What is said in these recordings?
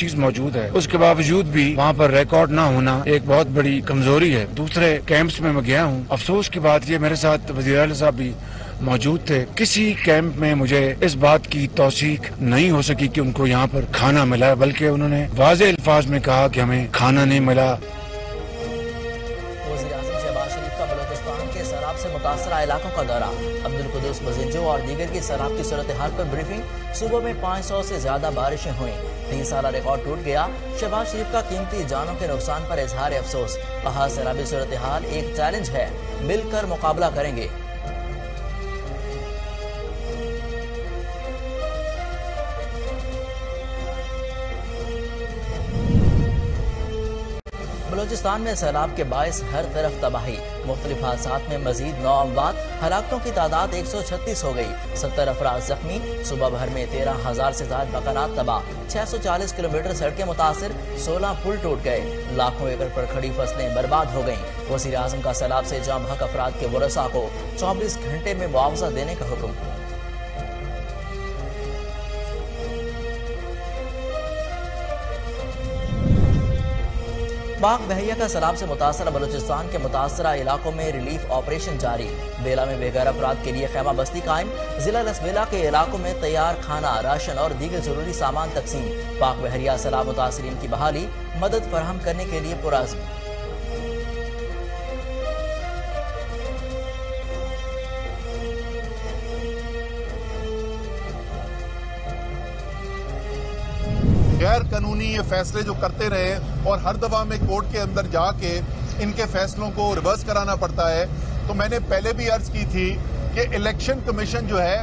चीज़ मौजूद है। उसके बावजूद भी वहाँ पर रिकॉर्ड ना होना एक बहुत बड़ी कमज़ोरी है। दूसरे कैंप्स में मैं गया हूँ। अफसोस की बात ये, मेरे साथ वज़ीर साहब भी मौजूद थे। किसी कैंप में मुझे इस बात की तोसीक नहीं हो सकी कि उनको यहाँ पर खाना मिला बल्कि उन्होंने वाज अल्फाज में कहा कि हमें खाना नहीं मिला। इलाकों का दौरा। अब्दुल कुदूस मजिंजो और दीगर की सैलाब की सूरत हाल पर ब्रीफिंग सुबह में 500 से ज़्यादा बारिशें हुई। तीन साल रिकॉर्ड टूट गया। शहबाज शरीफ का कीमती जानों के नुकसान पर इजहार अफसोस। कहा सैलाबी सूरत हाल एक चैलेंज है। मिलकर मुकाबला करेंगे। बलोचिस्तान में सैलाब के बायस हर तरफ़ तबाही। मुख्तलिफ़ हादसा में मजीद नौ अमवात, हलाकतों की तादाद एक सौ छत्तीस हो गई। सत्तर अफराज जख्मी, सुबह भर में तेरह हज़ार ऐसी ज़्यादा मकान तबाह। छह सौ चालीस किलोमीटर सड़कें मुतासर, सोलह पुल टूट गए। लाखों एकड़ पर खड़ी फ़सलें बर्बाद हो गई वज़ीर आज़म का सैलाब ऐसी जाम हक अफराद के वरसा को चौबीस घंटे में मुआवजा देने का हुक्म। पाक बहैया का सैलाब से मुतासर बलोचिस्तान के मुतासर इलाकों में रिलीफ ऑपरेशन जारी। बेला में बेघर अफराद के लिए खेमा बस्ती कायम। जिला लसबेला के इलाकों में तैयार खाना, राशन और दीगर ज़रूरी सामान तकसीम। पाक बहरिया सैलाब मुतासरीन की बहाली, मदद फराहम करने के लिए पुराजम गैर कानूनी ये फैसले जो करते रहे और हर दफ़ा में कोर्ट के अंदर जाके इनके फैसलों को रिवर्स कराना पड़ता है तो मैंने पहले भी अर्ज़ की थी कि इलेक्शन कमीशन जो है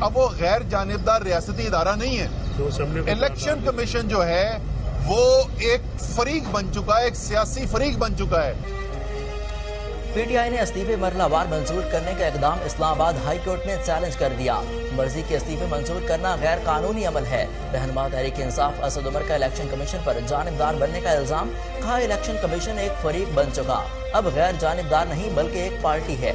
अब वो गैर जानबदार रियासती इदारा नहीं है। इलेक्शन कमीशन जो है वो एक फरीक बन चुका है एक सियासी फरीक बन चुका है। पीटीआई ने इस्तीफे मरलावार मंजूर करने का इकदाम इस्लामाबाद हाई कोर्ट ने चैलेंज कर दिया। मर्ज़ी के इस्तीफे मंजूर करना गैर कानूनी अमल है। रहनमा तहरीक इंसाफ असद उमर का इलेक्शन कमीशन पर जानबदार बनने का इल्ज़ाम, कहा इलेक्शन कमीशन एक फरीक बन चुका। अब गैर जानबदार नहीं, बल्कि एक पार्टी है।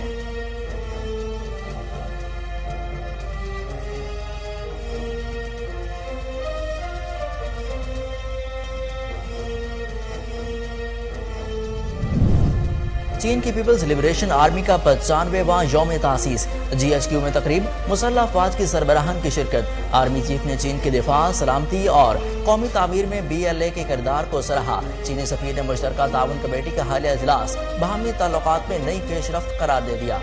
चीन की पीपल्स लिबरेशन आर्मी का पचानवेवा योम तासीस। क्यू में तकरीब मुसल्ह अफवाज की सरबराहन की शिरकत। आर्मी चीफ ने चीन के दिफा, सलामती और कौमी तमीर में बी एल ए के किरदार को सराहा। चीनी सफीर ने मुश्तर ताउन कमेटी का हालिया अजलास, बहमी ताल्लुक में नई पेशरफ करार दे दिया।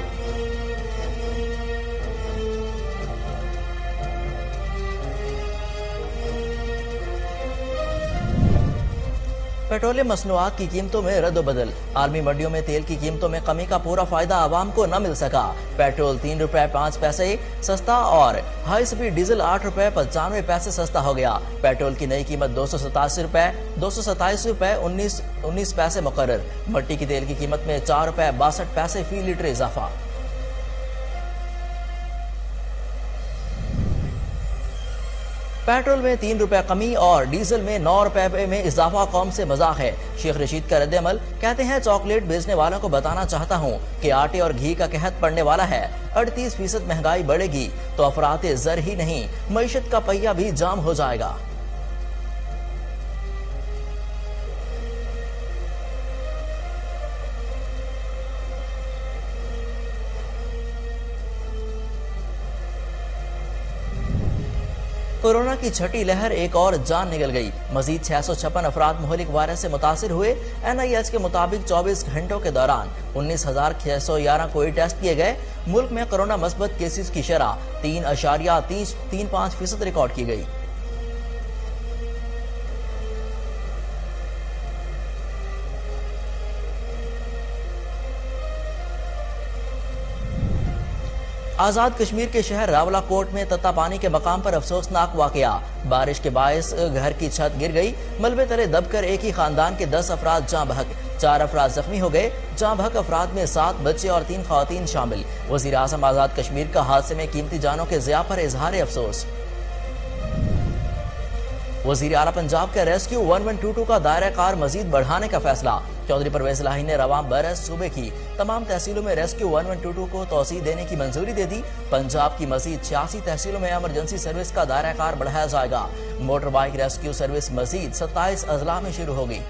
पेट्रोलियम मसनूआत की कीमतों में रद्द बदल। आर्मी मंडियों में तेल की कीमतों में कमी का पूरा फ़ायदा आवाम को न मिल सका। पेट्रोल तीन रुपए पाँच पैसे, सस्ता और हाई स्पीड डीजल आठ रुपए पचानवे पैसे सस्ता हो गया। पेट्रोल की नई कीमत दो सौ सतासी रुपए, दो सौ सताईस रुपए उन्नीस उन्नीस पैसे मुकर मट्टी की तेल की कीमत में चार रुपए बासठ पैसे फ़ी लीटर इजाफा। पेट्रोल में तीन रुपए कमी और डीजल में नौ रुपए में इजाफा कौम से मज़ाक है। शेख रशीद का रद्दमल कहते हैं, चॉकलेट बेचने वालों को बताना चाहता हूँ कि आटे और घी का कहत पड़ने वाला है। अड़तीस फ़ीसद महँगाई बढ़ेगी तो अफराते जर ही नहीं, मीशत का पहिया भी जाम हो जाएगा। कोरोना की छठी लहर एक और जान निकल गई। मजीद छह सौ छप्पन अफराध मोहलिक वायरस से मुतासर हुए। एन आई एच के मुताबिक 24 घंटों के दौरान उन्नीस हज़ार छह सौ ग्यारह कोविड टेस्ट किए गए। मुल्क में कोरोना मस्बत केसेस की शरह तीन अशारिया तीन पाँच फ़ीसद रिकॉर्ड की गई। आज़ाद कश्मीर के शहर रावला कोट में तत्ता पानी के मकाम पर अफसोसनाक वाकया। बारिश के बायस घर की छत गिर गई। मलबे तले दबकर एक ही खानदान के दस अफराद जहाँ बहक। चार अफराद जख्मी हो गए जहाँ बहक अफराद में सात बच्चे और तीन खातन शामिल। वज़ीर अजम आज़ाद कश्मीर का हादसे में कीमती जानों के जिया पर इजहार अफसोस। वज़ीर अला पंजाब के rescue one one two two का दायरा कार मजीद बढ़ाने का फैसला। चौधरी परवेज लाही ने रवा बरस सूबे की तमाम तहसीलों में rescue one one two two को तोसी देने की मंजूरी दे दी। पंजाब की मजीद छियासी तहसीलों में एमरजेंसी सर्विस का दायरा कार बढ़ाया जाएगा। मोटर बाइक रेस्क्यू सर्विस मजीद सत्ताईस अजला में शुरू होगी।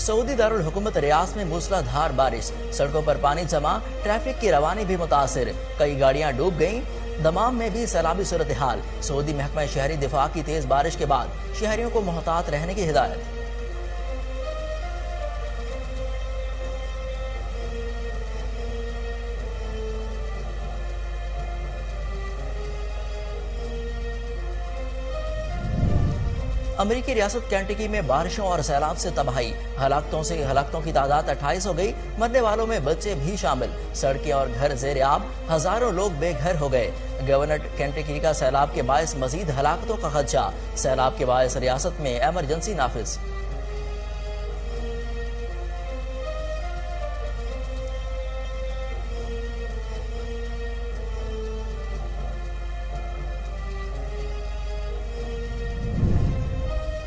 सऊदी दारुल हुकूमत रियाज में मूसलाधार बारिश। सड़कों पर पानी जमा, ट्रैफ़िक की रवानी भी मुतासर। कई गाड़ियाँ डूब गईं दमाम में भी सैलाबी सूरत हाल। सऊदी महकमा शहरी दिफा की तेज बारिश के बाद शहरियों को मोहतात रहने की हिदायत। अमेरिकी रियासत कैंटकी में बारिशों और सैलाब से तबाही। हलाकतों से हलाकतों की तादाद अट्ठाईस हो गई। मरने वालों में बच्चे भी शामिल। सड़कें और घर जेर आब, हज़ारों लोग बेघर हो गए। गवर्नर कैंटकी का सैलाब के बायस मजीद हलाकतों का खदशा। सैलाब के बायस रियासत में एमरजेंसी नाफिज।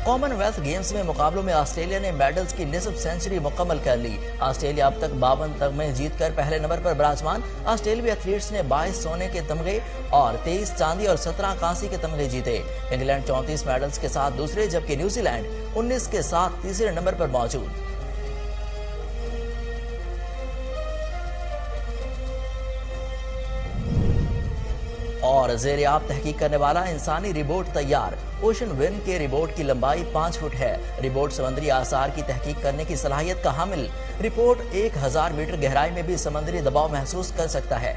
कॉमनवेल्थ गेम्स में मुकाबलों में ऑस्ट्रेलिया ने मेडल्स की निसब सेंचुरी मुकम्मल कर ली। ऑस्ट्रेलिया अब तक बावन तमे जीत कर पहले नंबर पर बराजमान ऑस्ट्रेलिया एथलीट्स ने बाईस सोने के तमगे और तेईस चांदी और सत्रह कांसी के तमगे जीते। इंग्लैंड चौंतीस मेडल्स के साथ दूसरे, जबकि न्यूजीलैंड उन्नीस के साथ तीसरे नंबर पर मौजूद। और जेर आप तहकीक करने वाला इंसानी रिबोट तैयार। ओशन विन के रिपोर्ट की लंबाई पाँच फुट है। रिपोर्ट समुद्री आसार की तहकीक करने की सलाहियत का हामिल। रिपोर्ट एक हज़ार मीटर गहराई में भी समुद्री दबाव महसूस कर सकता है।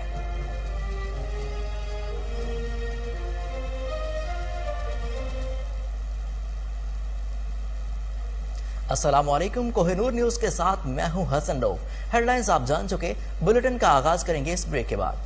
असलम कोहिनूर न्यूज़ के साथ मैं हूँ हसन रऊफ। हेडलाइंस आप जान चुके बुलेटिन का आगाज़ करेंगे इस ब्रेक के बाद।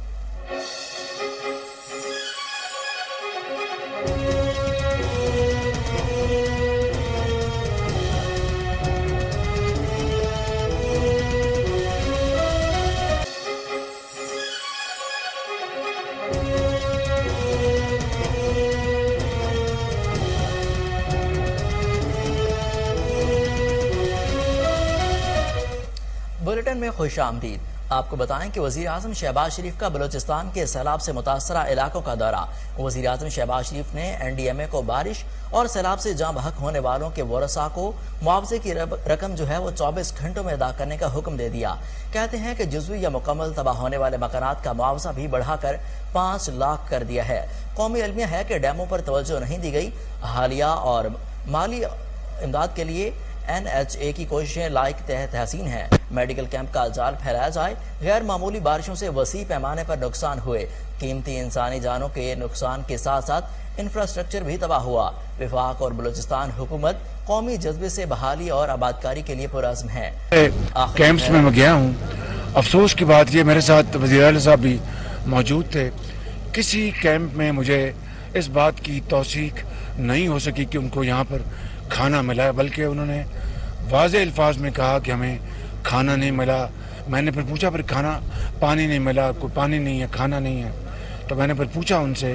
खुश आमदीद। आपको बताएँ कि वज़ीर आज़म शहबाज शरीफ का बलोचिस्तान के सैलाब से मुतासर इलाकों का दौरा। वजी आज़म शहबाज शरीफ ने एन डी एम ए को बारिश और सैलाब से जहाँ बहक होने वालों के वरसा को मुआवजे की रकम जो है वो चौबीस घंटों में अदा करने का हुक्म दे दिया। कहते हैं कि जुजवी या मुकम्मल तबाह होने वाले मकान का मुआवजा भी बढ़ाकर पाँच लाख कर दिया है। कौमी अलमिया है कि डैमों पर तवज्जो नहीं दी गई। हालिया और माली इमदाद के लिए एन एच ए की कोशिशें लाइक तहत हसीन है। मेडिकल कैंप का जाल फैलाया जाए गैर मामूली बारिशों से वसी पैमाने पर नुकसान हुए। कीमती इंसानी जानों के नुकसान के साथ साथ इंफ्रास्ट्रक्चर भी तबाह हुआ। विफाक और बलोचिस्तान हुकूमत कौमी जज्बे से बहाली और आबादकारी के लिए पुरज़म है। कैंप्स में मैं गया हूँ। अफसोस की बात यह मेरे साथ वजी साहब भी मौजूद थे। किसी कैंप में मुझे इस बात की तोसीक नहीं हो सकी कि उनको यहाँ पर खाना मिला है बल्कि उन्होंने वाज अल्फाज में कहा कि हमें खाना नहीं मिला। मैंने फिर पूछा, फिर खाना, पानी नहीं मिला, कोई पानी नहीं है, खाना नहीं है? तो मैंने फिर पूछा उनसे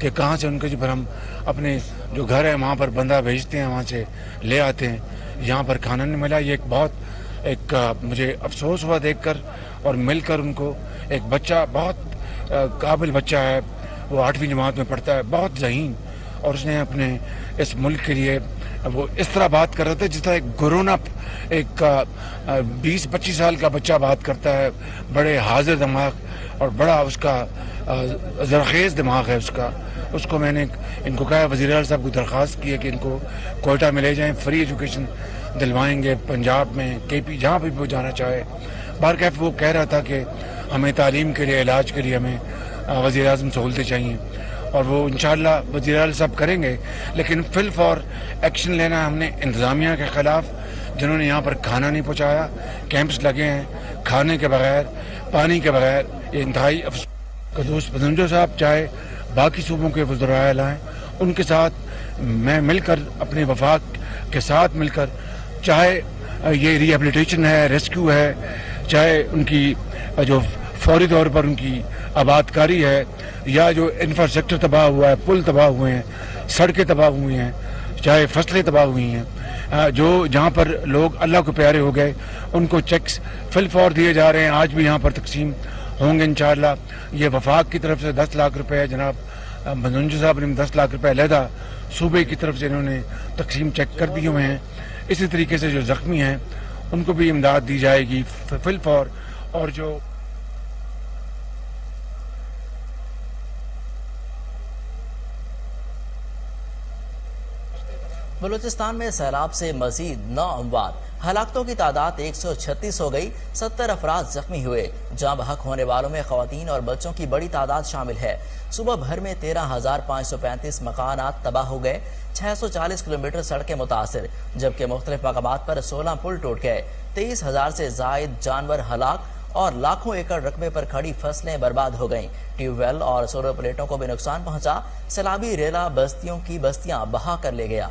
कि कहाँ से उनके, जो फिर हम अपने जो घर है, वहाँ पर बंदा भेजते हैं, वहाँ से ले आते हैं। यहाँ पर खाना नहीं मिला। ये एक बहुत, एक मुझे अफसोस हुआ देखकर और मिलकर उनको एक बच्चा, बहुत काबिल बच्चा है। वो आठवीं जमात में पढ़ता है, बहुत जहीन। और उसने अपने इस मुल्क के लिए वो इस तरह बात कर रहे थे जिस तरह एक गुरोना एक बीस पच्चीस साल का बच्चा बात करता है, बड़े हाजिर दिमाग और बड़ा उसका जरखेज दिमाग है उसका। उसको मैंने इनको कहा वजी साहब को दरख्वास्त की है कि इनको कोयटा में ले जाएँ, फ्री एजुकेशन दिलवाएँगे पंजाब में के पी जहाँ भी वो जाना चाहे। बार कैफ वो कह रहा था कि हमें तालीम के लिए, इलाज के लिए हमें वजी अजम सहूलतें चाहिए। और वो इन वजी साहब करेंगे। लेकिन फिल फॉर एक्शन लेना हमने इंतज़ामिया के ख़िलाफ़, जिन्होंने यहाँ पर खाना नहीं पहुँचाया, कैंप्स लगे हैं, खाने के बगैर, पानी के बगैर, ये इंतहाई कदूस पसंजो साहब चाहे बाकी सूबों के वजरायल आए उनके साथ मैं मिलकर, अपने वफाक के साथ मिलकर, चाहे ये रिहेबिलिटेशन है रेस्क्यू है, चाहे उनकी जो फौरी तौर पर उनकी आबादकारी है, या जो इंफ्रास्ट्रक्चर तबाह हुआ है, पुल तबाह हुए हैं, सड़कें तबाह हुई हैं, चाहे फ़सलें तबाह हुई हैं जो जहाँ पर लोग अल्लाह को प्यारे हो गए, उनको चेक्स फिल फॉर दिए जा रहे हैं। आज भी यहाँ पर तकसीम होंगे इंशाला ये वफाक की तरफ़ से दस लाख रुपए है जनाब। मनोज साहब ने दस लाख रुपए लहदा सूबे की तरफ़ से इन्होंने तकसीम चेक कर दिए हुए हैं। इसी तरीके से जो जख्मी हैं, उनको भी इमदाद दी जाएगी फिल फॉर और जो बलूचिस्तान में सैलाब से मजीद नौ अमवात हलाकतों की तादाद 136 हो गई, सत्तर अफराज जख्मी हुए। जहाँ बहक होने वालों में खातन और बच्चों की बड़ी तादाद शामिल है। सुबह भर में तेरह हज़ार पाँच सौ पैंतीस मकान तबाह हो गए 640 किलोमीटर सड़कें मुतासर, जबकि मुख्तलिफ़ मकाम पर 16 पुल टूट गए। तेईस हज़ार से जायद जानवर हलाक और लाखों एकड़ रकबे पर खड़ी फ़सलें बर्बाद हो गईं। ट्यूबवेल और सोलर प्लेटों को भी नुकसान पहुँचा। सैलाबी रेला बस्तियों की बस्तियाँ बहा कर ले गया।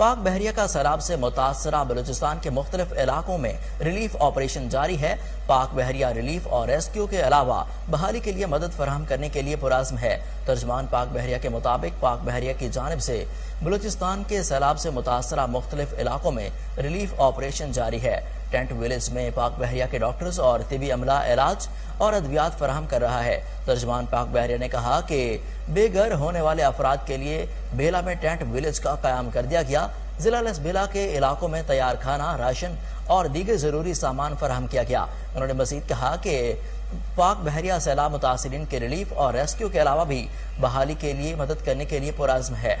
पाक बहरिया का शराब से मुतासरा बलूचिस्तान के मुख्तलिफ़ इलाकों में रिलीफ ऑपरेशन जारी है। पाक बहरिया रिलीफ और रेस्क्यू के अलावा बहाली के लिए मदद फराहम करने के लिए पुराजम है। तर्जमान पाक बहरिया के मुताबिक पाक बहरिया की जानब से बलूचिस्तान के सैलाब से मुतासरा मुख्तलिफ़ इलाकों में रिलीफ ऑपरेशन जारी है। टेंट विलेज में पाक बहरिया के डॉक्टर्स और तिबी अमला इलाज और अद्वियात फराहम कर रहा है। तर्जमान पाक बहरिया ने कहा कि बेघर होने वाले अफराद के लिए बेला में टेंट विलेज का क्याम कर दिया गया। जिला लसबेला के इलाकों में तैयार खाना, राशन और दीगर ज़रूरी सामान फराहम किया गया। उन्होंने मजीद कहा कि पाक बहरिया सैलाब मुतासरीन के रिलीफ और रेस्क्यू के अलावा भी बहाली के लिए मदद करने के लिए पुराजम है।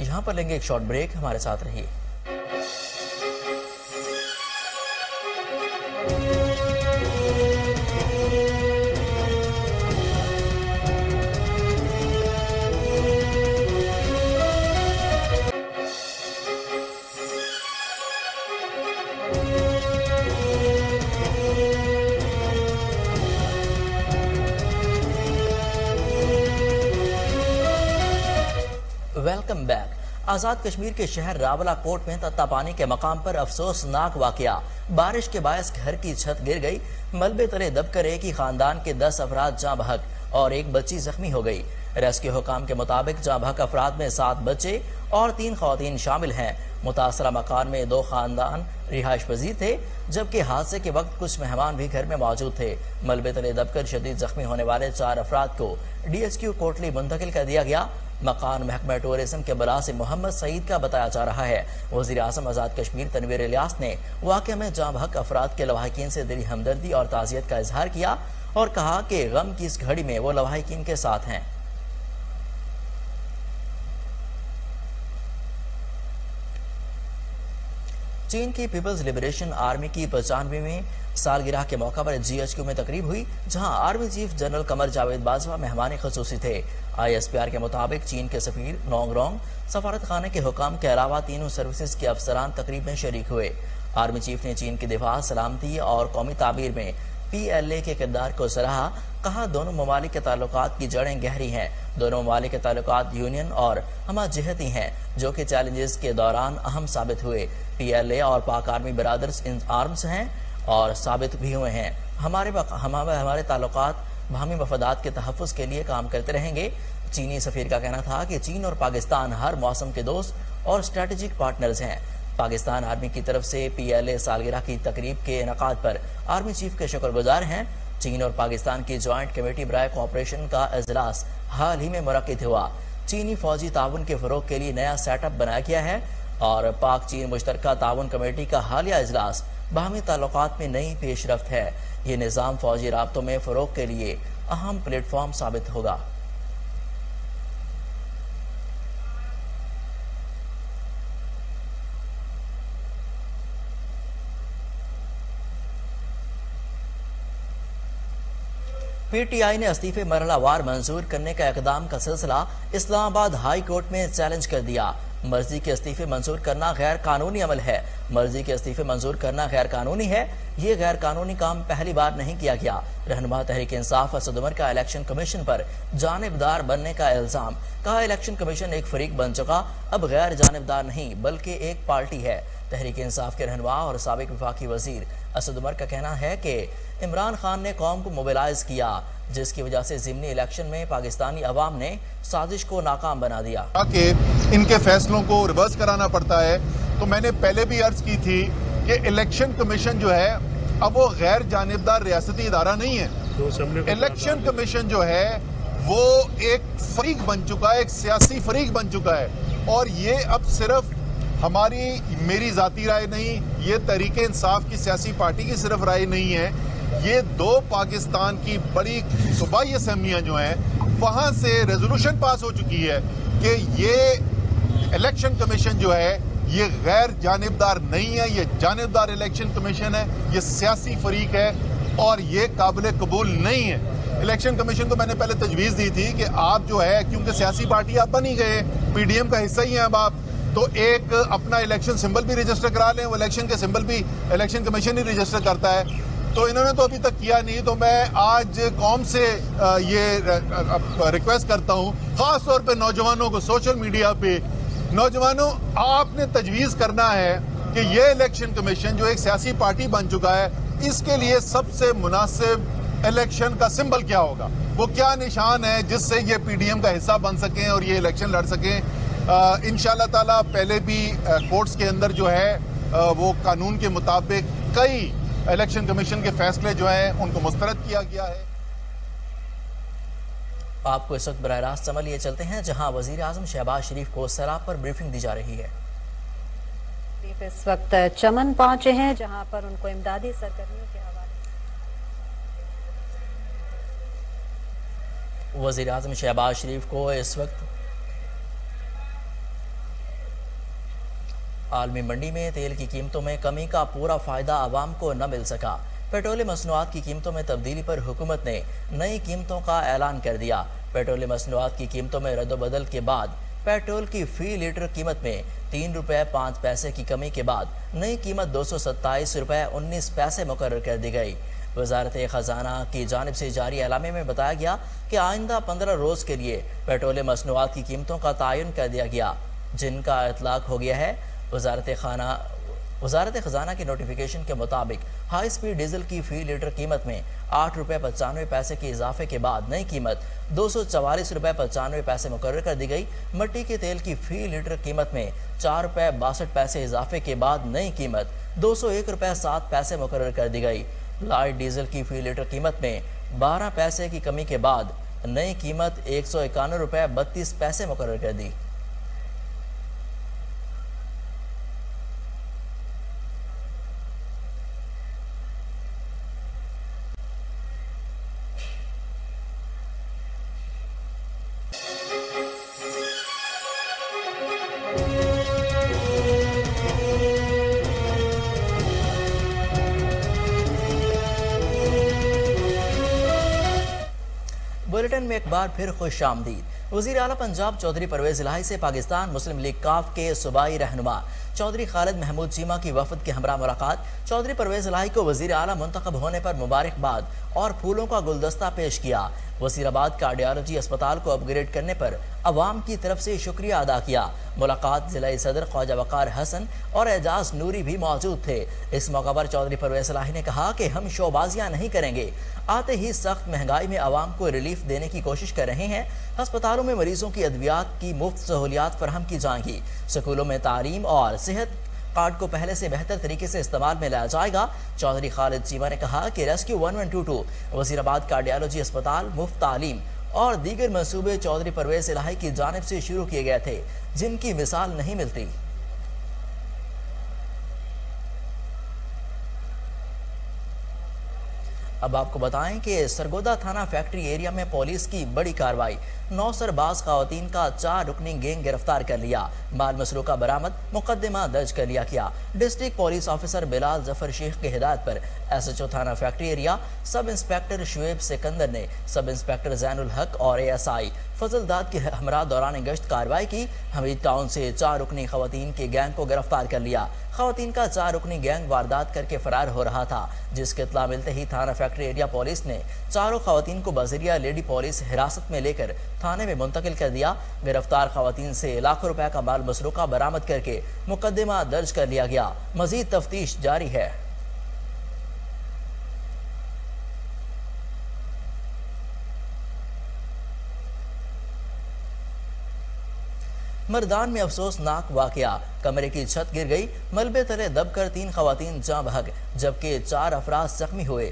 यहाँ पर लेंगे एक शॉर्ट ब्रेक, हमारे साथ रहिए। आज़ाद कश्मीर के शहर रावला कोट में तत्ता पानी के मकाम पर अफसोसनाक वाकया। बारिश के बायस घर की छत गिर गई। मलबे तले दबकर एक ही खानदान के दस अफराद जहाँ बहक और एक बच्ची जख्मी हो गई। रेस्क्यू हुकाम के मुताबिक जहाँ बहक अफराद में सात बच्चे और तीन खातन शामिल हैं। मुतासरा मकान में दो खानदान रिहाइश पजीर थे, जबकि हादसे के वक्त कुछ मेहमान भी घर में मौजूद थे। मलबे तले दबकर शदीद जख्मी होने वाले चार अफराद को डी एस क्यू कोटली मुंतकिल कर दिया गया मकान महकमा टूरिज़्म के बला से मोहम्मद सईद का बताया जा रहा है। वजी अजम आज़ाद कश्मीर तनवीर इलियास ने वाक़ में जाम हक अफराद के लवाकिन से दिली हमदर्दी और ताजियत का इजहार किया और कहा कि गम की इस घड़ी में वो लवाहकिन के साथ हैं। चीन की पीपल्स लिबरेशन आर्मी की पचानवे सालगिरह के मौका पर जीएचक्यू में तकरीब हुई, जहाँ army chief general Qamar Javed Bajwa मेहमान खसूसी थे। आईएसपीआर के मुताबिक चीन के सफीर नोंगरोंग सफारत खाने के हुकाम के अलावा तीनों सर्विसेज़ के अफसरान तकरीब में शरीक हुए। आर्मी चीफ ने चीन की दिफा सलामती और कौमी ताबीर में पी एल ए के किरदार को सराहा। कहा दोनों ममालिक के ताल्लुक की जड़ें गहरी हैं? दोनों ममालिक के ताल्लुक यूनियन और हम जहती हैं, जो कि चैलेंजेस के दौरान अहम साबित हुए। पी एल ए और पाक आर्मी बरदर्स इन आर्म्स हैं और साबित भी हुए हैं। हमारे हमारे हमारे ताल्लुक बाहमी मफादात के तहफ़ के लिए काम करते रहेंगे। चीनी सफीर का कहना था कि चीन और पाकिस्तान हर मौसम के दोस्त और स्ट्रेटेजिक पार्टनर्स हैं। पाकिस्तान आर्मी की तरफ़ से पी एल ए सालगिरह की तकरीब के इनका पर आर्मी चीफ के शुक्रगुजार हैं। चीन और पाकिस्तान की ज्वाइंट कमेटी ब्राय कोऑपरेशन का अजलास हाल ही में मुनद हुआ। चीनी फौजी ताउन के फरोग के लिए नया सेटअप बनाया गया है और पाक चीन मुश्तर ताउन कमेटी का हालिया अजलास बाहमी ताल्लुक में नई पेशरफ है। ये निज़ाम फौजी रबतों में फ़रोग के लिए अहम प्लेटफॉर्म साबित होगा। पीटीआई ने इस्तीफे मरहलावार मंजूर करने का इकदाम का सिलसिला इस्लामाबाद हाई कोर्ट में चैलेंज कर दिया। मर्ज़ी के इस्तीफे मंजूर करना गैर कानूनी अमल है। मर्ज़ी के इस्तीफे मंजूर करना गैर कानूनी है। ये गैर कानूनी काम पहली बार नहीं किया गया। रहनुमा तहरीक इंसाफ असद उमर का इलेक्शन कमीशन पर जानबदार बनने का इल्ज़ाम। कहा, इलेक्शन कमीशन एक फरीक बन चुका। अब गैर जानबदार नहीं, बल्कि एक पार्टी है। तहरीक इंसाफ के रहनुमा और सबक विफाकी वज़ीर असद उमर का कहना है कि इमरान खान ने कौम को मोबिलाइज किया जिसकी वजह से जिमनी इलेक्शन में पाकिस्तानी अवाम ने साजिश को नाकाम बना दिया। कि इनके फैसलों को रिवर्स कराना पड़ता है। तो मैंने पहले भी अर्ज़ की थी कि इलेक्शन कमीशन जो है अब वो गैर जानबदार रियासती इदारा नहीं है। इलेक्शन कमीशन जो है वो एक फरीक बन चुका है एक सियासी फरीक बन चुका है। और ये अब सिर्फ़ हमारी मेरी जाती राय नहीं, ये तरीके इंसाफ की सियासी पार्टी की सिर्फ़ राय नहीं है। ये दो पाकिस्तान की बड़ी सूबाई असम्बलियाँ जो हैं, वहाँ से रेजोल्यूशन पास हो चुकी है कि ये इलेक्शन कमीशन जो है, ये गैर जानबदार नहीं है, ये जानबदार इलेक्शन कमीशन है, ये सियासी फरीक है और ये काबिल कबूल नहीं है। इलेक्शन कमीशन को मैंने पहले तजवीज़ दी थी कि आप जो है, क्योंकि सियासी पार्टी आप बनी गए पीडीएम का हिस्सा ही हैं अब आप। तो एक अपना इलेक्शन सिंबल भी रजिस्टर करा लें, वो इलेक्शन के सिंबल भी इलेक्शन कमीशन ही रजिस्टर करता है। तो इन्होंने तो अभी तक किया नहीं तो मैं आज कौम से ये रिक्वेस्ट करता हूँ खास तौर पे नौजवानों को सोशल मीडिया पे। नौजवानों, आपने तजवीज़ करना है कि ये इलेक्शन कमीशन जो एक सियासी पार्टी बन चुका है, इसके लिए सबसे मुनासिब इलेक्शन का सिंबल क्या होगा? वो क्या निशान है जिससे ये पीडीएम का हिस्सा बन सकें और ये इलेक्शन लड़ सकें? इन ताला पहले भी कोर्ट्स के अंदर जो है वो कानून के मुताबिक कई इलेक्शन कमीशन के फैसले जो हैं उनको मुस्तरद किया गया है। आपको इस वक्त बर रास्त समझ लिए चलते हैं जहाँ वज़ीर आज़म शहबाज शरीफ को सैलाब पर ब्रीफिंग दी जा रही है। इस वक्त चमन पहुँचे हैं जहाँ पर उनको इमदादी सरगर्मियों के हवाले वज़ीर आज़म शहबाज शरीफ को इस वक्त आलमी मंडी में तेल की कीमतों में कमी का पूरा फ़ायदा आवाम को न मिल सका। पेट्रोलियम मसनूआत की कीमतों में तब्दीली पर हुकूमत ने नई कीमतों का ऐलान कर दिया। पेट्रोलियम मसनूआत की कीमतों में रद्दबदल के बाद पेट्रोल की फ़ी लीटर कीमत में तीन रुपये पाँच पैसे की कमी के बाद नई कीमत दो सौ सत्ताईस रुपये उन्नीस पैसे मुकर कर दी गई। वजारत ख़जाना की जानब से जारी एलामे में बताया गया कि आइंदा पंद्रह रोज़ के लिए पेट्रोलियम मसनूआत की कीमतों का तयन कर दिया गया, जिनका इतलाक हो गया है। वजारत खाना, वजारत ख़जाना के नोटिफिकेशन के मुताबिक हाई स्पीड डीजल की फ़ी लीटर कीमत में आठ रुपये पचानवे पैसे के इजाफे के बाद नई कीमत, दो सौ चवालीस रुपये पचानवे पैसे मुकर कर दी गई। मट्टी के तेल की फ़ी लीटर कीमत में चार रुपये बासठ पैसे इजाफे के बाद नई कीमत, दो सौ एक रुपये सात पैसे मुकर कर दी गई। लाइट डीजल की फ़ी लीटर कीमत में बारह पैसे की कमी के बाद नई कीमत एक सौ इक्यानवे रुपये बत्तीस पैसे मुकर कर दी। बुलेटिन में एक बार फिर खुश आमदीद। वज़ीर अला पंजाब चौधरी परवेज इलाही से पाकिस्तान मुस्लिम लीग काफ के सूबाई रहनुमा, चौधरी खालिद महमूद चीमा की वफद के हमरा मुलाकात, चौधरी परवेज इलाही को वज़ीर अला मुंतब होने पर मुबारकबाद और फूलों का गुलदस्ता पेश किया। वसीराबाद कार्डियोलॉजी अस्पताल को अपग्रेड करने पर अवाम की तरफ़ से शुक्रिया अदा किया। मुलाकात जिला सदर ख्वाजा वकार हसन और एजाज नूरी भी मौजूद थे। इस मौका पर चौधरी परवेज सलाही ने कहा कि हम शोबाजियाँ नहीं करेंगे। आते ही सख्त महँगाई में आवाम को रिलीफ देने की कोशिश कर रहे हैं। अस्पतालों में मरीजों की अद्वियात की मुफ़्त सहूलियात फराम की जाएँगी। स्कूलों में तालीम और सेहत कार्ड को पहले से बेहतर तरीके से इस्तेमाल में लाया जाएगा। चौधरी खालिद चीमा ने कहा कि rescue one one two two Wazirabad cardiology अस्पताल, मुफ़्त तालीम और दीगर मनसूबे चौधरी परवेज इलाही की जानब से शुरू किए गए थे, जिनकी मिसाल नहीं मिलती। अब आपको बताएँ कि सरगोदा थाना फैक्ट्री एरिया में पुलिस की बड़ी कार्रवाई नौ सरबाज खातन का चार रुकनी गैंग गिरफ़्तार कर लिया। माल मसरू का बरामद मुकदमा दर्ज कर लिया गया। District police officer Bilal Zafar Sheikh की हिदायत पर एस एच ओ थाना factory area sub inspector Shoaib Sikandar ने सब इंस्पेक्टर जैनुल हक और ए एस आई फजलदाद के हमरा दौरान गश्त कार्रवाई की। हमीद टाउन से चार रुकनी खातन के गैंग को गिरफ़्तार कर लिया। खातन का चार रुकनी गैंग वारदात करके फरार हो रहा था, जिसके इतला मिलते ही थाना फैक्ट्री एरिया पुलिस ने चारों खवतीन को बजरिया लेडी पुलिस हिरासत में लेकर थाने में मुंतकिल कर दिया। गिरफ़्तार खवतीन से लाखों रुपए का माल मसरूका बरामद करके मुकदमा दर्ज कर लिया गया। मजीद तफ्तीश जारी है। मरदान में अफसोसनाक वाकया। कमरे की छत गिर गई। मलबे तले दबकर तीन खातन जा भाग, जबकि चार अफराज जख्मी हुए।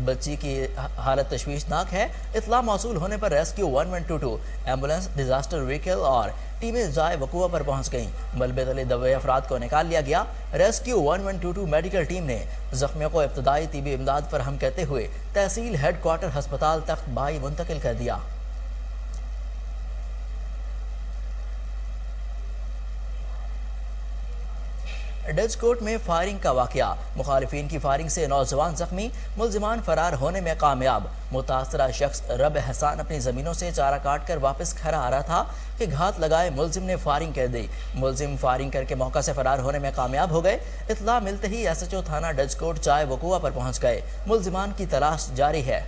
बच्ची की हालत तशवीशनाक है। इतला मौसू होने पर rescue one one two two ambulance, disaster vehicle और टीमें जाए वकूआ पर पहुँच गईं। मलबे तले दबे अफराद को निकाल लिया गया। Rescue one one two two medical team ने जख्मियों को इब्तदाई तबी इमदाद फरहम कहते हुए तहसील हेड क्वार्टर हस्पताल तक बाई मुंतकिल कर दिया। डच कोर्ट में फायरिंग का वाकया। मुखालिफिन की फायरिंग से नौजवान जख्मी मुलजमान फरार होने में कामयाब। मुतासरा शख्स रब एहसान अपनी ज़मीनों से चारा काट कर वापस घर आ रहा था कि घात लगाए मुलजिम ने फायरिंग कर दी। मुलजिम फायरिंग करके मौका से फरार होने में कामयाब हो गए। इतला मिलते ही एस एच ओ थाना डच कोर्ट चाय वकुआ पर पहुँच गए। मुलजिमान की तलाश जारी है।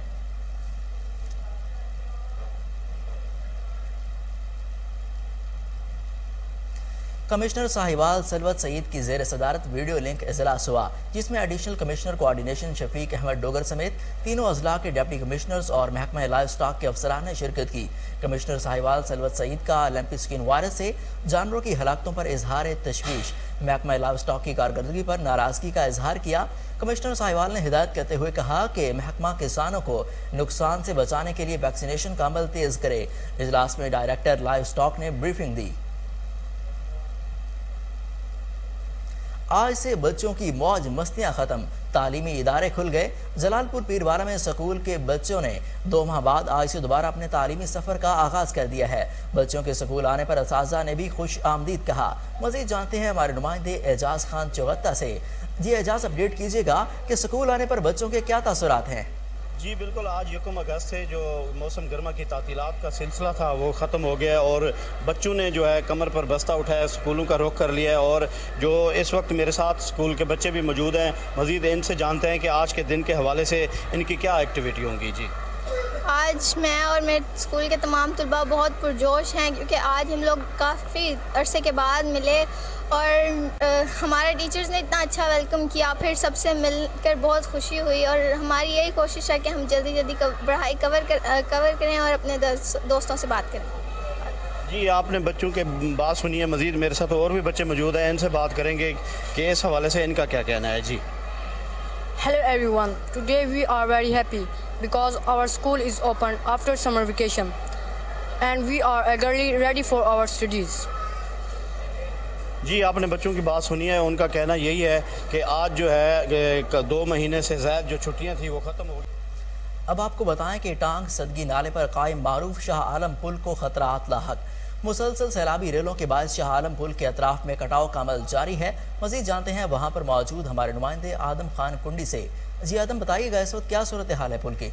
कमिश्नर साहिवाल सलवत सईद की जेर सदारत वीडियो लिंक इजलास हुआ जिसमें additional commissioner coordination Shafiq Ahmad Dogar समेत तीनों अजला के डिप्टी कमिश्नर्स और महकमा लाइफ स्टॉक के अफसरान ने शिरकत की। कमिश्नर साहिवाल सलवत सईद का स्किन वायरस से जानवरों की हलाकतों पर इजहार तशवीश, महकमा लाइफ स्टॉक की कारकर्दगी पर नाराज़गी का इजहार किया। कमिश्नर साहिवाल ने हिदायत करते हुए कहा कि महकमा किसानों को नुकसान से बचाने के लिए वैक्सीनेशन का अमल तेज करे। इजलास में डायरेक्टर लाइफ स्टॉक ने ब्रीफिंग दी। आज से बच्चों की मौज मस्तियाँ खत्म। तालीमी इदारे खुल गए। जलालपुर पीरवारा में स्कूल के बच्चों ने दो माह बाद आज से दोबारा अपने तालीमी सफ़र का आगाज़ कर दिया है। बच्चों के स्कूल आने पर इस ने भी खुश आमदीद कहा। मजीद जानते हैं हमारे नुमाइंदे एजाज खान चौगत्ता से। जी एजाज, अपडेट कीजिएगा कि स्कूल आने पर बच्चों के क्या तसरात हैं। जी, बिल्कुल, आज यकम अगस्त से जो मौसम गर्मा की तातीलत का सिलसिला था, वो ख़त्म हो गया और बच्चों ने जो है कमर पर बस्ता उठाया, स्कूलों का रुख कर लिया और जो इस वक्त मेरे साथ स्कूल के बच्चे भी मौजूद हैं, मज़ीद इनसे जानते हैं कि आज के दिन के हवाले से इनकी क्या एक्टिविटी होंगी। जी। आज मैं और मेरे स्कूल के तमाम तलबा बहुत पुरजोश हैं क्योंकि आज हम लोग काफ़ी अरसे के बाद मिले और आ, हमारे टीचर्स ने इतना अच्छा वेलकम किया। फिर सबसे मिलकर बहुत खुशी हुई और हमारी यही कोशिश है कि हम जल्दी जल्दी पढ़ाई कवर कर कवर करें और अपने दोस्तों से बात करें। जी आपने बच्चों के बात सुनी है मज़ीद मेरे साथ और भी बच्चे मौजूद हैं इनसे बात करेंगे कि इस हवाले से इनका क्या कहना है। जी। Hello everyone. Today we are very happy because our school is open after summer vacation and we are eagerly ready for our studies. जी आपने बच्चों की बात सुनी है उनका कहना यही है कि आज जो है दो महीने से ज़्यादा जो छुट्टियाँ थी वो ख़त्म हो गई। अब आपको बताएँ कि टांग सदगी नाले पर कायम मारूफ शाह आलम पुल को खतरात लाक मुसलसल सैलाबी रेलों के बाद शाह आलम पुल के अतराफ में कटाव का अमल जारी है। मजीद जानते हैं वहाँ पर मौजूद हमारे नुमाइंदे आदम खान कुंडी से। जी आदम, बताइएगा इस वक्त क्या सूरत हाल है पुल की?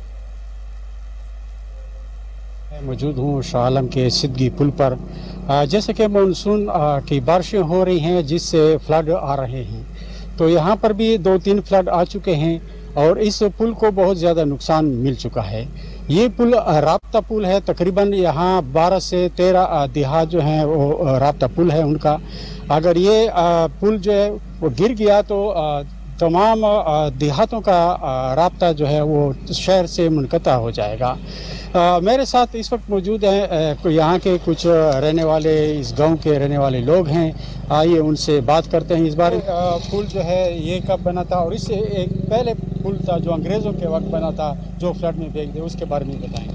मौजूद हूँ शाह आलम के सिद्धगी पुल पर। जैसे कि मानसून की बारिशें हो रही हैं, जिससे फ्लड आ रहे हैं। तो यहाँ पर भी दो तीन फ्लड आ चुके हैं और इस पुल को बहुत ज़्यादा नुकसान मिल चुका है। ये पुल रबता पुल है। तकरीबन यहाँ बारह से तेरह देहात जो हैं, वो रबता पुल है उनका। अगर ये पुल जो है, वो गिर गया तो तमाम देहातों का रबता जो है वो शहर से मुनक़ा हो जाएगा। आ, मेरे साथ इस वक्त मौजूद हैं यहाँ के कुछ रहने वाले इस गाँव के रहने वाले लोग हैं। आइए उनसे बात करते हैं इस बार पुल जो है ये कब बना था और इससे एक पहले पुल था जो अंग्रेज़ों के वक्त बना था जो फ्लड में फेंक दे उसके बारे में बताएँ।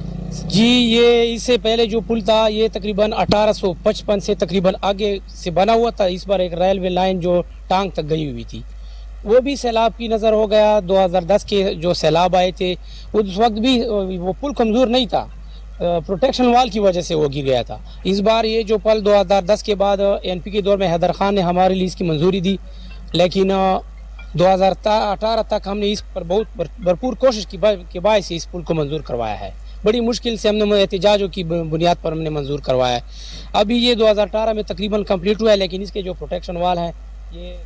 जी ये इससे पहले जो पुल था ये तकरीबन 1855 से तकरीबन आगे से बना हुआ था। इस बार एक रेलवे लाइन जो टांग तक गई हुई थी। वो भी सैलाब की नज़र हो गया। 2010 के जो सैलाब आए थे, उस वक्त भी वो पुल कमज़ोर नहीं था। प्रोटेक्शन वाल की वजह से वो गिर गया था। इस बार ये जो पल 2010 के बाद एनपी के दौर में हैदर खान ने हमारे लिए इसकी मंजूरी दी। लेकिन 2018 तक हमने इस पर बहुत भरपूर कोशिश की के बाद इस पुल को मंजूर करवाया है। बड़ी मुश्किल से हमने एहतजाजों की बुनियाद पर हमने मंजूर करवाया है। अभी ये 2018 में तकरीबन कंप्लीट हुआ है, लेकिन इसके जो प्रोटेक्शन वाल हैं, ये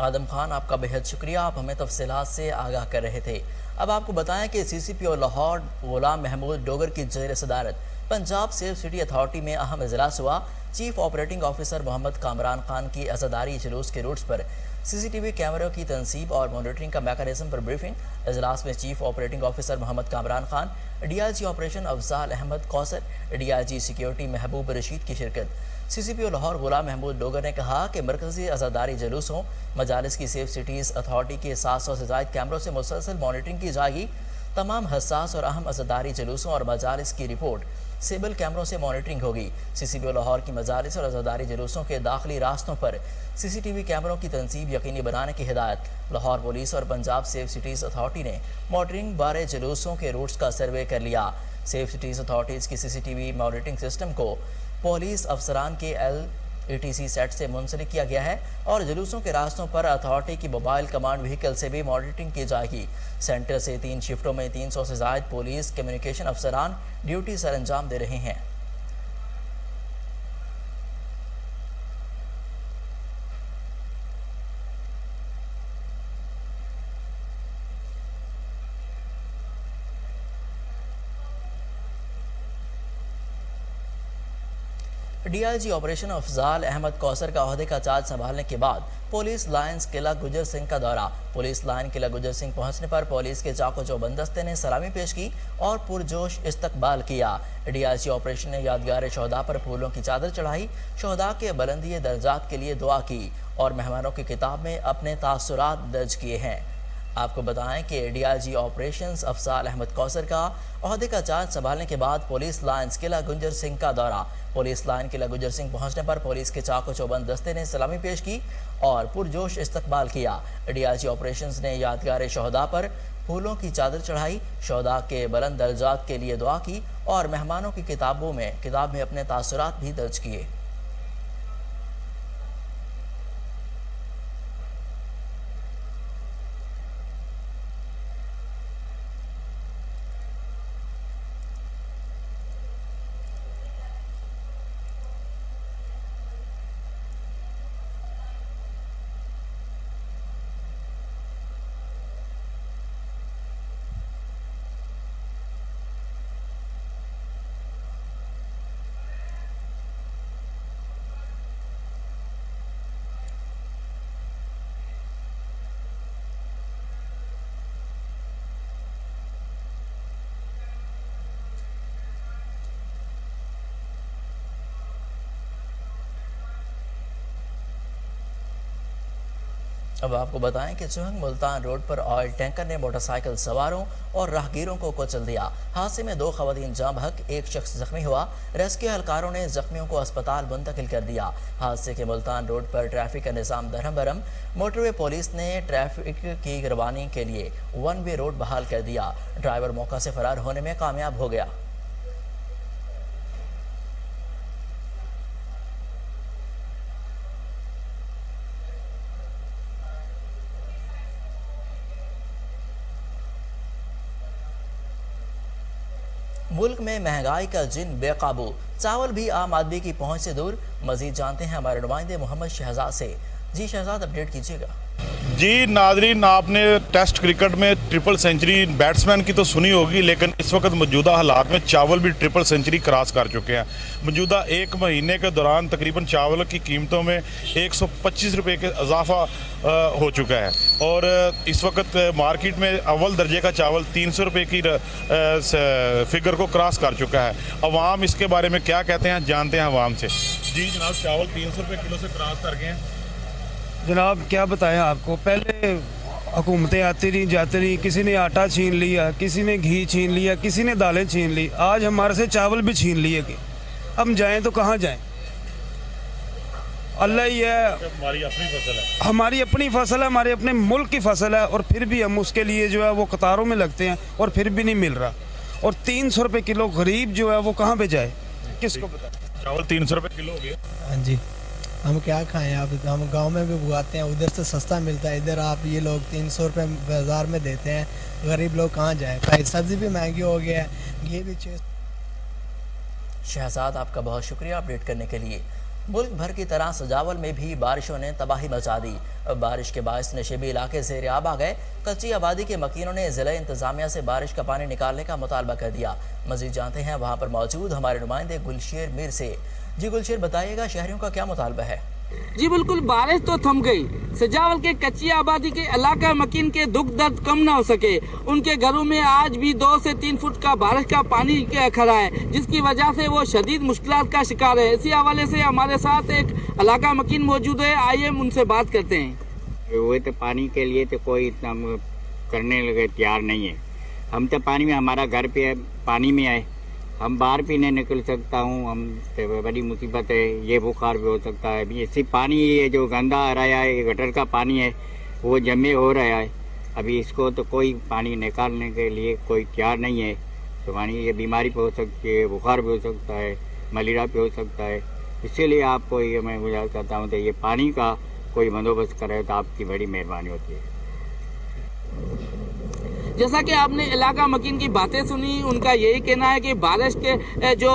आदम खान, आपका बेहद शुक्रिया। आप हमें तफसीत से आगाह कर रहे थे। अब आपको बताएँ कि C C P O Lahore Ghulam Mahmood Dogar की जेर सदारत पंजाब सेफ़ सिटी अथॉरिटी में अहम अजलास हुआ। Chief operating officer Mohammad Kamran Khan की अजादारी जुलूस के रूट्स पर सीसीटीवी कैमरों की तनसीब और मॉनिटरिंग का मैकेनिज्म पर ब्रीफिंग। अजलास में chief operating officer Mohammad Kamran Khan DIG operation Afzal Ahmad Kausar DIG security Mehboob Rashid की शिरकत। C C P O Lahore Ghulam Mahmood Dogar ने कहा कि मरकजी अजादारी जलूसों मजालस की सेफ़ सिटीज़ अथॉरिटी के सात सौ से जायद कैमरों से मुसलसल मॉनिटरिंग की जाएगी। तमाम हसास और अहम अजादारी जलूसों और मजालस की रिपोर्ट सिबिल कैमरों से मॉनिटरिंग होगी। सी सी बी लाहौर की मजालस और अजादारी जलूसों के दाखिली रास्तों पर सी सी टी वी कैमरों की तनसीब यकीनी बनाने की हिदायत। लाहौर पुलिस और पंजाब सेफ़ सिटीज़ अथॉरिटी ने मॉनिटरिंग बारे जलूसों के रूट्स का सर्वे कर लिया। सेफ़ सिटीज़ अथॉरिटीज़ की C C T V monitoring system को पुलिस अफसरान के एल एटीसी सेट से मुंसलिक किया गया है और जुलूसों के रास्तों पर अथॉरिटी की मोबाइल कमांड व्हीकल से भी मॉनिटरिंग की जाएगी। सेंटर से तीन शिफ्टों में 300 से जायद पुलिस कम्युनिकेशन अफसरान ड्यूटी सर अंजाम दे रहे हैं। डीआईजी ऑपरेशन अफजाल अहमद कौसर का अहदे का चार्ज संभालने के बाद पुलिस लाइन्स किला गुजर सिंह का दौरा। पुलिस लाइन किला गुजर सिंह पहुँचने पर पुलिस के चाको चौबंदस्ते ने सलामी पेश की और पुरजोश इस्तकबाल किया। डीआईजी ऑपरेशन ने यादगार शहदा पर फूलों की चादर चढ़ाई, शहदा के बुलंदी दर्जात के लिए दुआ की और मेहमानों की किताब में अपने तासुरात दर्ज किए हैं। आपको बताएँ कि डीआईजी ऑपरेशंस अफसाल अहमद कौसर का अहदे का चार्ज संभालने के बाद पुलिस लाइन्स किला गुंजर सिंह का दौरा। पुलिस लाइन किला गुंजर सिंह पहुँचने पर पुलिस के चाको चौबंद दस्ते ने सलामी पेश की और पुरजोश इस्तकबाल किया। डीआईजी ऑपरेशंस ने यादगार शहदा पर फूलों की चादर चढ़ाई, शहदा के बुलंद दर्जात के लिए दुआ की और मेहमानों की किताबों में किताब में अपने तासुरात भी दर्ज किए। अब आपको बताएँ कि चुहंग मुल्तान रोड पर ऑयल टैंकर ने मोटरसाइकिल सवारों और राहगीरों को कुचल दिया। हादसे में दो खवतिन जाम हक, एक शख्स जख्मी हुआ। रेस्क्यू एहलकारों ने जख्मियों को अस्पताल मुंतकिल कर दिया। हादसे के मुल्तान रोड पर ट्रैफ़िक का निज़ाम दरम बरम मोटरवे पुलिस ने ट्रैफ़िक की रवानी के लिए वन वे रोड बहाल कर दिया। ड्राइवर मौका से फरार होने में कामयाब हो गया। मुल्क में महँगाई का जिन बेकाबू, चावल भी आम आदमी की पहुँच से दूर। मजीद जानते हैं हमारे नुमाइंदे मोहम्मद शहजाद से। जी शहजाद, अपडेट कीजिएगा। जी, नाजरीन, आपने टेस्ट क्रिकेट में ट्रिपल सेंचुरी बैट्समैन की तो सुनी होगी, लेकिन इस वक्त मौजूदा हालात में चावल भी ट्रिपल सेंचुरी क्रॉस कर चुके हैं। मौजूदा एक महीने के दौरान तकरीबन चावल की कीमतों में एक सौ पच्चीस रुपये का इजाफा हो चुका है। और, इस वक्त मार्केट में अव्वल दर्जे का चावल तीन सौ रुपये की फिगर को क्रॉस कर चुका है। अवाम इसके बारे में क्या कहते हैं, जानते हैं अवाम से। जी जनाब, चावल तीन सौ रुपये किलो से क्रॉस कर गए हैं। जनाब क्या बताएँ आपको? पहले हुकूमतें आती रही जाती रही किसी ने आटा छीन लिया किसी ने घी छीन लिया किसी ने दालें छीन ली आज हमारे से चावल भी छीन लिए कि हम जाएँ तो कहाँ जाएँ? अल्लाह ही है हमारी अपनी फ़सल है। हमारी अपनी फ़सल है हमारे अपने मुल्क की फ़सल है और फिर भी हम उसके लिए जो है वो कतारों में लगते हैं और फिर भी नहीं मिल रहा। और तीन सौ रुपये किलो गरीब जो है वो कहाँ पे जाए? किसको पता? चावल तीन सौ रुपये किलो हो गया। हाँ जी। हम क्या खाएँ? आप हम गाँव में भी उगाते हैं, उधर से सस्ता मिलता है। इधर आप ये लोग तीन सौ रुपये बाज़ार में देते हैं, गरीब लोग कहाँ जाए? भाई, सब्ज़ी भी महँगी हो गया है घी भी छः शहजाद, आपका बहुत शुक्रिया अपडेट करने के लिए। मुल्क भर की तरह सजावल में भी बारिशों ने तबाही मचा दी। बारिश के बायस नशेबी इलाके जेर आब आ गए। कच्ची आबादी के मकीनों ने ज़िले इंतजामिया से बारिश का पानी निकालने का मुतालबा कर दिया। मजीद जानते हैं, वहाँ पर मौजूद हमारे नुमाइंदे गुलशेर मीर से। जी गुलशेर बताइएगा शहरियों का क्या मुतालबा है? जी बिल्कुल बारिश तो थम गई। सजावल के कच्ची आबादी के इलाका मकीन के दुख दर्द कम न हो सके। उनके घरों में आज भी दो से तीन फुट का बारिश का पानी खड़ा है जिसकी वजह से वो शदीद मुश्किल का शिकार है। इसी हवाले से हमारे साथ एक इलाका मकीन मौजूद है। आइए हम उनसे बात करते हैं। वो तो पानी के लिए तो कोई इतना करने लगे तैयार नहीं है। हम तो पानी में हमारा घर पे पानी में आए हम बाहर भी नहीं निकल सकता हूँ, हम तो बड़ी मुसीबत है, ये बुखार भी हो सकता है। सिर्फ़ पानी ये जो गंदा आ रहा है गटर का पानी है, वो जमे हो रहा है। अभी इसको तो कोई पानी निकालने के लिए कोई तैयार नहीं है। तो पानी ये बीमारी भी हो सकती है, बुखार भी हो सकता है, मलेरिया भी हो सकता है। इसीलिए आपको ये मैं गुजार करता हूँ तो ये पानी का कोई बंदोबस्त करे तो आपकी बड़ी मेहरबानी होती है। जैसा कि आपने इलाका मकीन की बातें सुनी, उनका यही कहना है कि बारिश के जो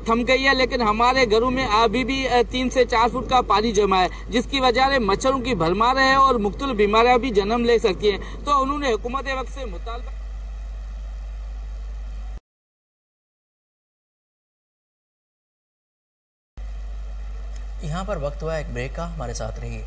थम गई है, लेकिन हमारे घरों में अभी भी तीन से चार फुट का पानी जमा है, जिसकी वजह से मच्छरों की भरमार है और मुख्तल बीमारियाँ भी जन्म ले सकती हैं। तो उन्होंने हुकूमत वक्त से मुतालबा यहाँ पर वक्त हुआ एक ब्रेक का, हमारे साथ रहिए।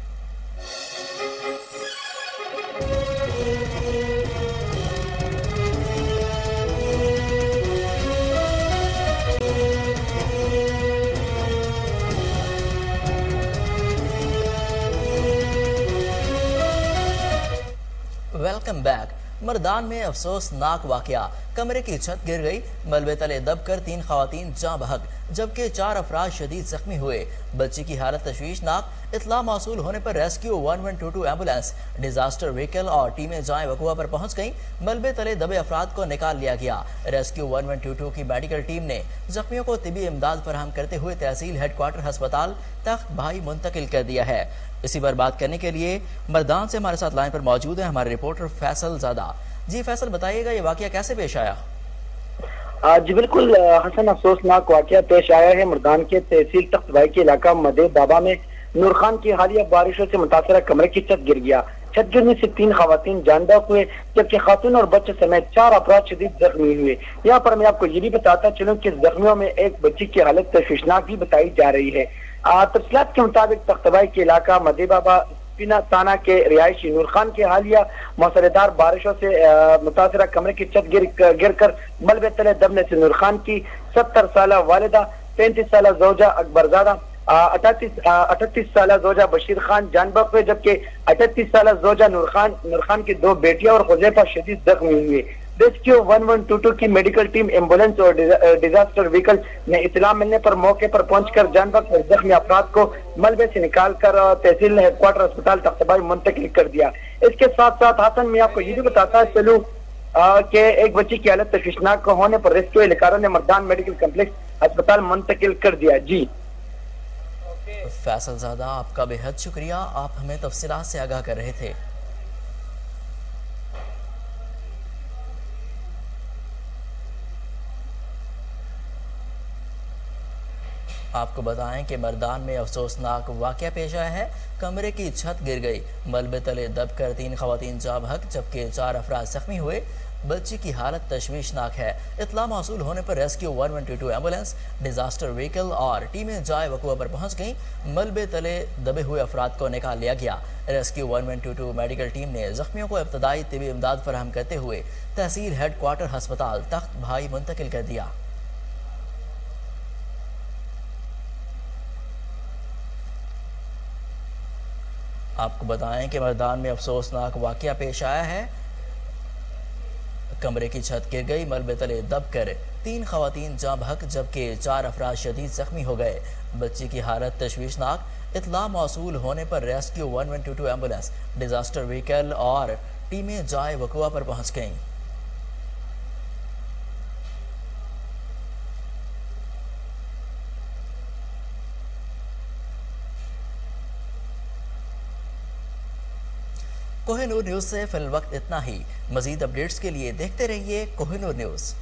वेलकम बैक मरदान में अफसोसनाक वाकया। कमरे की छत गिर गई। मलबे तले दबकर तीन खातन जहाँ बहक, जबकि चार अफराज शदीद जख्मी हुए। बच्ची की हालत तशवीशनाक। इतला मौसू होने पर rescue one one two two ambulance. Disaster vehicle और टीमें जाए वकुआ पर पहुँच गई। मलबे तले दबे अफराद को निकाल लिया गया। Rescue one one two two की मेडिकल टीम ने जख्मियों को तिबी इमदाद फराम करते हुए तहसील हेडक्वार्टर अस्पताल तख्त भाई मुंतकिल कर दिया है। इसी पर बात करने के लिए मरदान से हमारे साथ लाइन पर मौजूद है हमारे रिपोर्टर फैसल ज़्यादा जी फैसल, बताइएगा ये वाक्य कैसे पेश आया? जी बिल्कुल हसन अफसोसनाक वाक्य पेश आया है मरदान के तहसील तख्त भाई के इलाका मदे बाबा में। नूर खान की हालिया बारिशों से मुतासर कमरे की छत गिर गया। छत गिरने से तीन खातन जानदाक हुए, जबकि खातून और बच्चे समेत चार अपराध शदीद जख्मी हुए। यहाँ पर मैं आपको ये भी बताता चलूँ की जख्मियों में एक बच्ची की हालत तशवीशनाक भी बताई जा रही है। तफसलात के मुताबिक तख्तबाई के इलाका मदे बाबा पिना ताना के रिहायशी नूर खान के हालिया मौसलेदार बारिशों से मुतासर कमरे की छत गिर गिर कर मलबे तले दबने से नूर खान की सत्तर साल वालदा पैंतीस साल जोजा अकबरजादा अठतीस अठतीस साल जोजा बशीर खान जानबक हुए जबकि अठतीस साल जोजा नूर खान नूर खान की दो बेटियाँ और खुजेफा शदीद जख्मी हुए rescue one one two two की मेडिकल टीम एंबुलेंस और डिजास्टर व्हीकल ने इतला मिलने पर मौके पर पहुंचकर जानबक जख्मी अफराद को मलबे से निकालकर तहसील हेडक्वार्टर अस्पताल तख्तबाई मुंतकिल कर दिया। इसके साथ साथ हासन में आपको ये भी बताता है चलू के एक बच्ची की हालत तशवीशनाक होने पर रेस्क्यू एहलकारों ने मरदान मेडिकल कम्प्लेक्स अस्पताल मुंतकिल कर दिया। जी। फैसल ज़्यादा आपका बेहद शुक्रिया। आप हमें तफसीत से आगाह कर रहे थे। आपको बताएँ कि मरदान में अफसोसनाक वाक़ पेश आया है। कमरे की छत गिर गई। मलबे तले दबकर तीन खातन जा भग जबकि चार अफराज जख्मी हुए। बच्ची की हालत तशवीशनाक है। इतला मौसू होने पर rescue one one two two ambulance, disaster vehicle और टीमें जाए वकुआ पर पहुँच गई। मलबे तले दबे हुए अफराद को निकाल लिया गया। Rescue one one two two medical team ने जख्मियों को इब्तदाई तबी इमदाद फराहम करते हुए तहसील हेड क्वार्टर अस्पताल तख्त भाई मुंतकिल कर दिया। आपको बताएँ कि मरदान में अफसोसनाक वाक़ पेश आया है। कमरे की छत गिर गई, मलबे तले दब कर तीन खातन जहाँ भक, जबकि चार अफराज शदीद जख्मी हो गए। बच्ची की हालत तशवीशनाक, इतला मौसू होने पर rescue one one two two ambulance, disaster vehicle और टीमें जाए वकुआ पर पहुँच गईं। कोहिनूर न्यूज़ से फिलवक्त इतना ही। मजीद अपडेट्स के लिए देखते रहिए कोहिनूर न्यूज़